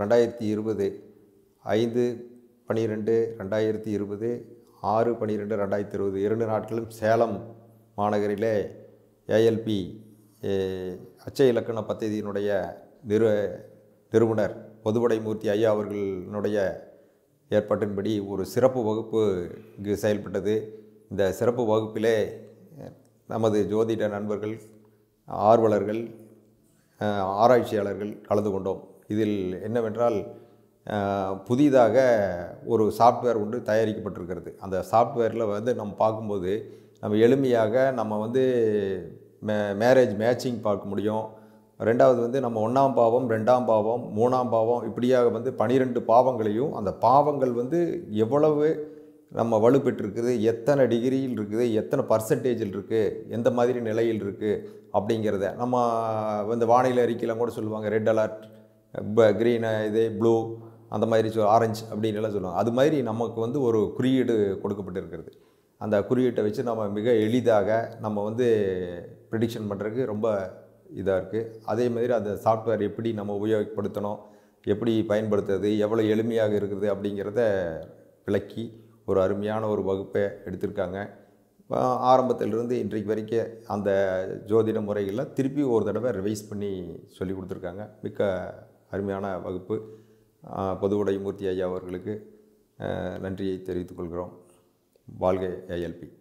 ரெண்டாயிரத்தி இருபது ஐந்து பன்னிரெண்டு ரெண்டாயிரத்தி இருபது ஆறு பன்னிரெண்டு ரெண்டாயிரத்தி இருபது இரண்டு நாட்களும் சேலம் மாநகரிலே ஏஎல்பி அச்சய இலக்கண பദ്ധதியினுடைய நிறு நிறுவனர் பொதுவடைமூர்த்தி ஐயா அவர்களினுடைய ஏற்பாட்டின்படி ஒரு சிறப்பு வகுப்பு இங்கு செயல்பட்டது. இந்த சிறப்பு வகுப்பிலே நமது ஜோதிட நண்பர்கள் ஆர்வலர்கள் ஆராய்ச்சியாளர்கள் கலந்து கொண்டோம். இதில் என்னவென்றால் புதிதாக ஒரு சாஃப்ட்வேர் ஒன்று தயாரிக்கப்பட்டிருக்கிறது. அந்த சாஃப்ட்வேரில் வந்து நம்ம பார்க்கும்போது நம்ம எளிமையாக நம்ம வந்து மே மேரேஜ் மேட்சிங் பார்க்க முடியும். ரெண்டாவது வந்து நம்ம ஒன்றாம் பாவம் ரெண்டாம் பாவம் மூணாம் பாவம் இப்படியாக வந்து பனிரெண்டு பாவங்களையும் அந்த பாவங்கள் வந்து எவ்வளவு நம்ம வலுப்பெற்றிருக்குது எத்தனை டிகிரியில் இருக்குது எத்தனை பர்சன்டேஜில் இருக்குது எந்த மாதிரி நிலையில் இருக்குது அப்படிங்கிறத. நம்ம வந்து வானிலை அறிக்கையில் கூட சொல்லுவாங்க ரெட் அலர்ட் க்ரீன் இது ப்ளூ அந்த மாதிரி சொல் ஆரஞ்சு அப்படின்னு எல்லாம் சொல்லுவாங்க. அது மாதிரி நமக்கு வந்து ஒரு குறியீடு கொடுக்கப்பட்டிருக்கிறது. அந்த குறியீட்டை வச்சு நம்ம மிக எளிதாக நம்ம வந்து ப்ரிடிக்ஷன் பண்ணுறதுக்கு ரொம்ப இதாக இருக்குது அதே மாதிரி அந்த சாஃப்ட்வேர் எப்படி நம்ம உபயோகப்படுத்தணும் எப்படி பயன்படுத்துறது எவ்வளோ எளிமையாக இருக்குது அப்படிங்கிறத விளக்கி ஒரு அருமையான ஒரு வகுப்பை எடுத்திருக்காங்க. ஆரம்பத்திலிருந்து இன்றைக்கு வரைக்கும் அந்த ஜோதிட முறைகளில் திருப்பி ஒரு தடவை ரிவைஸ் பண்ணி சொல்லி கொடுத்துருக்காங்க. மிக்க அருமையான வகுப்பு. ஆஹ் பொதுவுடை மூர்த்தி ஐயா அவர்களுக்கு நன்றியை தெரிவித்துக் கொள்கிறோம். வாழ்க ஏஎல்பி